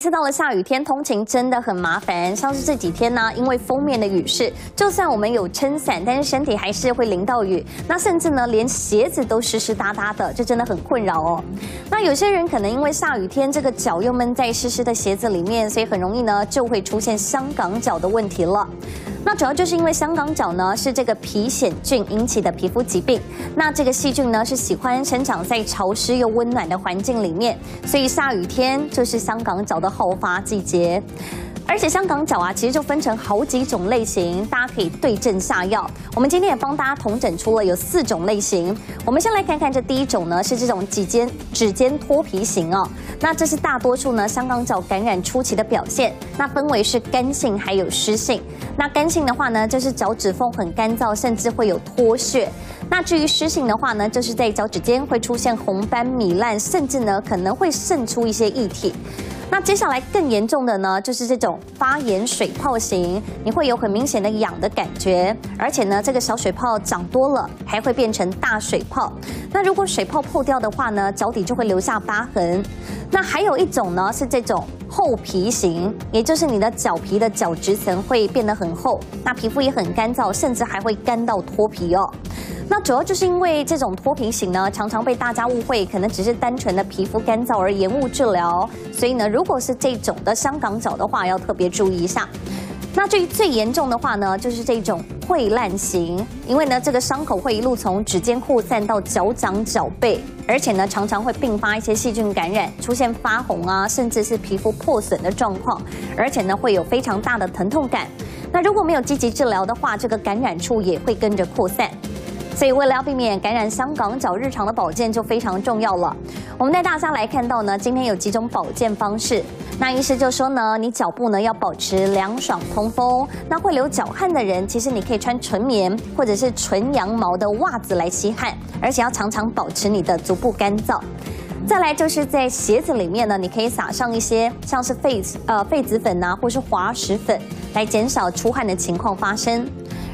次到了下雨天，通勤真的很麻烦。像是这几天呢，因为封面的雨势，就算我们有撑伞，但是身体还是会淋到雨。那甚至呢，连鞋子都湿湿哒哒的，这真的很困扰哦。那有些人可能因为下雨天，这个脚又闷在湿湿的鞋子里面，所以很容易呢就会出现香港脚的问题了。那主要就是因为香港脚呢是这个皮癣菌引起的皮肤疾病。那这个细菌呢是喜欢生长在潮湿又温暖的环境里面，所以下雨天就是香港脚的后发季节。而且香港脚啊，其实就分成好几种类型，大家可以对症下药。我们今天也帮大家统整出了有四种类型。我们先来看看这第一种呢，是这种指尖指尖脱皮型哦。那这是大多数呢香港脚感染初期的表现。那分为是干性还有湿性。那干性的话呢，就是脚趾缝很干燥，甚至会有脱屑。那至于湿性的话呢，就是在脚趾间会出现红斑、糜烂，甚至呢可能会渗出一些液体。那接下来更严重的呢，就是这种发炎水泡型，你会有很明显的痒的感觉，而且呢，这个小水泡长多了，还会变成大水泡。那如果水泡破掉的话呢，脚底就会留下疤痕。那还有一种呢，是这种厚皮型，也就是你的脚皮的角质层会变得很厚，那皮肤也很干燥，甚至还会干到脱皮哦。那主要就是因为这种脱皮型呢，常常被大家误会，可能只是单纯的皮肤干燥而延误治疗。所以呢，如果是这种的香港脚的话，要特别注意一下。那至于最严重的话呢，就是这种溃烂型，因为呢，这个伤口会一路从指尖扩散到脚掌、脚背，而且呢，常常会并发一些细菌感染，出现发红啊，甚至是皮肤破损的状况，而且呢，会有非常大的疼痛感。那如果没有积极治疗的话，这个感染处也会跟着扩散。所以为了要避免感染香港脚，日常的保健就非常重要了。我们带大家来看到呢，今天有几种保健方式。那医师就说呢，你脚部呢要保持凉爽通风。那会流脚汗的人，其实你可以穿纯棉或者是纯羊毛的袜子来吸汗，而且要常常保持你的足部干燥。再来就是在鞋子里面呢，你可以撒上一些像是痱呃痱子粉啊，或是滑石粉，来减少出汗的情况发生。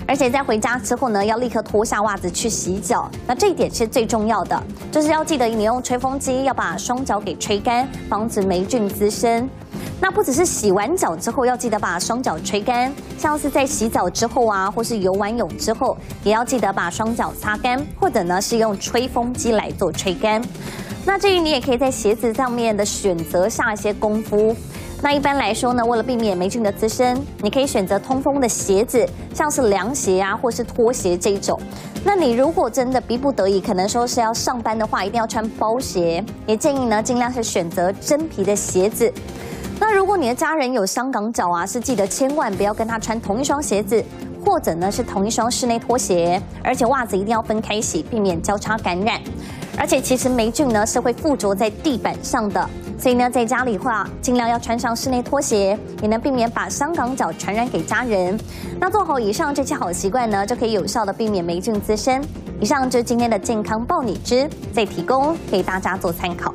而且在回家之后呢，要立刻脱下袜子去洗脚。那这一点是最重要的，就是要记得你用吹风机要把双脚给吹干，防止霉菌滋生。那不只是洗完脚之后要记得把双脚吹干，像是在洗澡之后啊，或是游完泳之后，也要记得把双脚擦干，或者呢是用吹风机来做吹干。那至于你也可以在鞋子上面的选择下一些功夫。那一般来说呢，为了避免霉菌的滋生，你可以选择通风的鞋子，像是凉鞋啊，或是拖鞋这一种。那你如果真的逼不得已，可能说是要上班的话，一定要穿包鞋，也建议呢尽量是选择真皮的鞋子。那如果你的家人有香港脚啊，是记得千万不要跟他穿同一双鞋子，或者呢是同一双室内拖鞋，而且袜子一定要分开洗，避免交叉感染。而且其实霉菌呢是会附着在地板上的。所以呢，在家里话，尽量要穿上室内拖鞋，也能避免把香港脚传染给家人。那做好以上这些好习惯呢，就可以有效的避免霉菌滋生。以上就是今天的健康爆你知，再提供给大家做参考。